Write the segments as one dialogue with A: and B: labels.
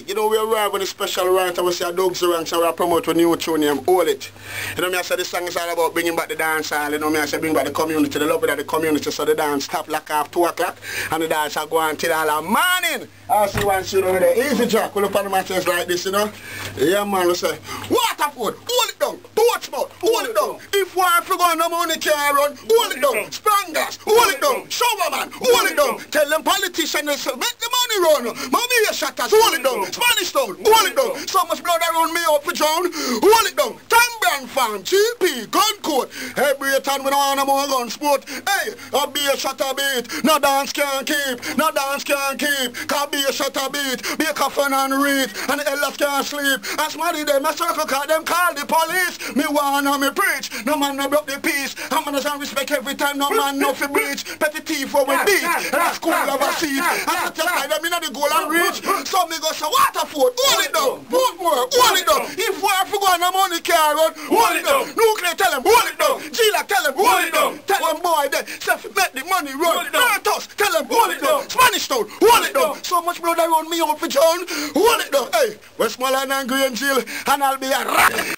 A: you know we arrive with a special rant and we say a Dugsy Ranks we promote a new tune named Hold It. You know me I say this song is all about bringing back the dance hall, you know me I say bring back the community, the love of the community so the dance stop like half 2 o'clock and the dance are going till all the morning. I see one tune over there, easy track, we look on the matches like this, you know. Yeah man, we say, Waterford, hold it down, Portsmouth, hold it down. If one for going no money can run, hold it down. Sprangers, hold it down. Showerman, hold it down. Tell them politicians, make the money run. Mommy shutters, hold it down. Spanish Town, hold it down. So much blood around me up for John, hold it down. Tamarind Farm, GP, gun court. Every time we don't want no more gun sport. Hey, a be a shutter beat. No dance can keep, no dance can keep. Can be a shutter beat. Be a coffin and read. And the elders can't sleep. And smarty them, a circle call them call the police. Me wanna me preach. No man no broke the peace. I'm respect every time. No man no fi breach. Petty thief for we beat. That's cool of a seat. And satisfy them in the goal and reach. So me go say Waterford, hold it down. Portmore, hold it down. If we have to go on the money car run, hold it down. Nuclear tell them, hold it down. Gila tell them, hold it down. Tell them boy then, self make the money run. Nartos, tell them, hold it down. Spanish town, hold it down. So much blood around me up for John, hold it down. Hey, Westmoreland and Green Jill, and I'll be a rat.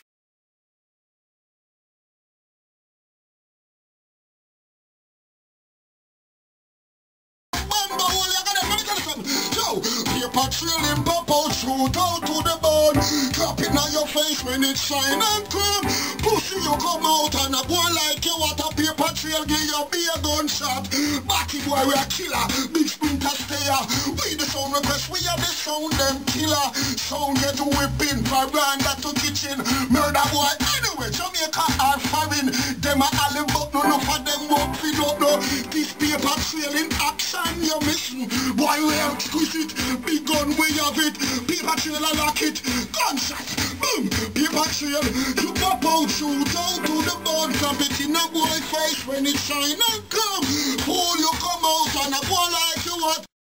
A: Yo, paper trailing pop out, shoot out to the bone. Clap it on your face when it shine and come. Pussy you come out and a boy like you what a paper trail give you be a gunshot. Batty boy we a killer, big sprinter stayer. We the sound request, we are the sound them killer. Sound get whipping, veranda to kitchen. Murder boy anyway, Jamaica are foreign. Them a all but no, no of them won't feed up no. Paper trail in action you're missing. Boy we exquisite, big gun we have it. Paper trail I lock it. Gunshot, boom, paper trail. You pop out, shoot out to the bone. Clap it in a boy face when it shine and come. Pull you come out and a boy like you what?